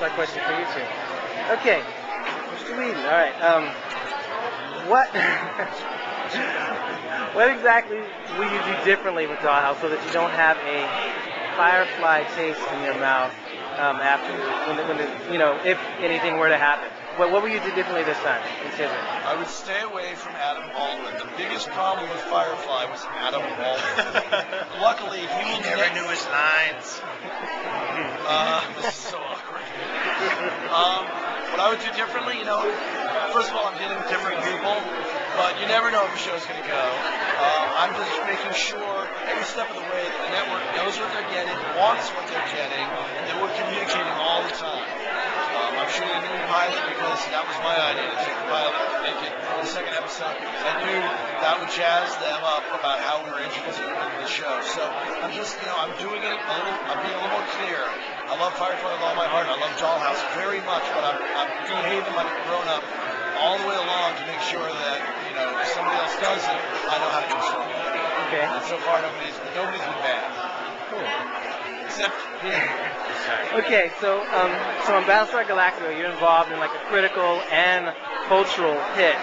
Battlestar question for you two. Okay, Mr. Whedon. All right. Um, what what exactly will you do differently with Dollhouse so that you don't have a firefly taste in your mouth um, after when, the, when the, you know if anything were to happen? What, what will you do differently this time in Scissor? I would stay away from Adam Baldwin. The biggest problem with Firefly was Adam Baldwin. Luckily, he will Never knew his lines. Uh, this is so awkward. Um, what I would do differently, you know, first of all, I'm dealing with different people, but you never know where the show's going to go. Uh, I'm just making sure every step of the way that the network knows what they're getting, wants what they're getting, and that we're communicating all the time. Um, I'm shooting a new pilot because that was my idea to take the pilot and make it the second episode. I knew that would jazz them up about how we were introducing the show. So I'm just, you know, I'm doing it a little, I'm being a little more clear. I love Firefly with all my heart. I love Dollhouse very much, but I'm, I'm behaving like a grown up all the way along to make sure that, you know, if somebody else does it, I know how to control it. Okay. And so far, nobody's, nobody's been bad. Cool. Except, Okay, so um, so on Battlestar Galactica, you're involved in like a critical and cultural hit.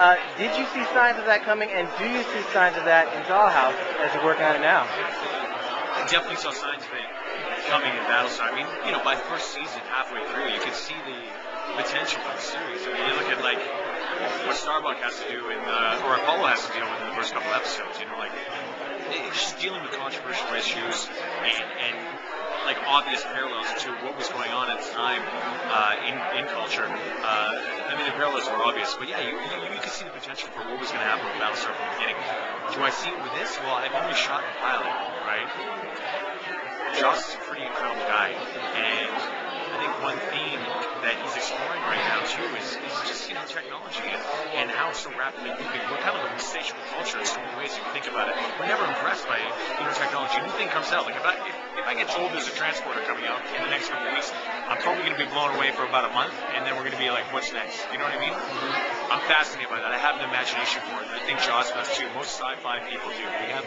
Uh, did you see signs of that coming, and do you see signs of that in Dollhouse as you're working on it now? I definitely saw signs of it coming in Battlestar. I mean, you know, by first season, halfway through, you could see the potential for the series. I mean, you look at like what Starbuck has to do in, uh, or Apollo has to deal with in the first couple episodes. You know, like dealing with controversial issues and, and like obvious parallels to what was going on at the time uh, in in culture. Uh, I mean, the parallels were obvious, but yeah, you, you, you could see the potential for what was going to happen with Battlestar from the beginning. Do I see it with this? Well, I've only shot the pilot, right? Joss is a pretty incredible guy, and I think one theme that he's exploring right now too is, is just you know technology and, and how it's so rapidly moving. We're kind of a insatiable culture in so many ways. You we're never impressed by you know technology. New thing comes out. Like if I if, if I get told there's a transporter coming out in the next couple of weeks, I'm probably going to be blown away for about a month, and then we're going to be like, what's next? You know what I mean? Mm-hmm. I'm fascinated by that. I have an imagination for it. I think Joss does too. Most sci-fi people do. We have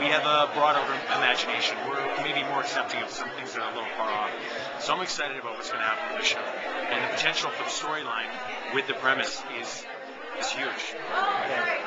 we have a broader imagination. We're maybe more accepting of some things that are a little far off. So I'm excited about what's going to happen with the show, and the potential for the storyline with the premise is is huge. Okay.